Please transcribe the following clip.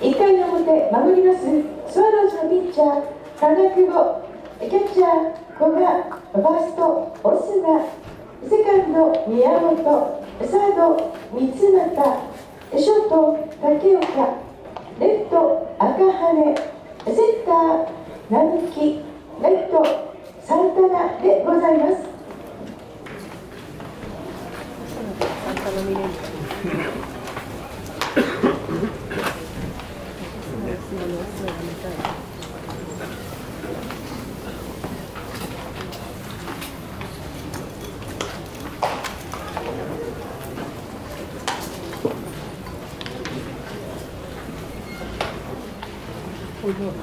1回の表守りますスワローズのピッチャー金久保キャッチャー古賀ファーストオスナセカンド宮本サード三俣ショート竹岡レフト赤羽センター並木ライトサンタナでございます。これどうなの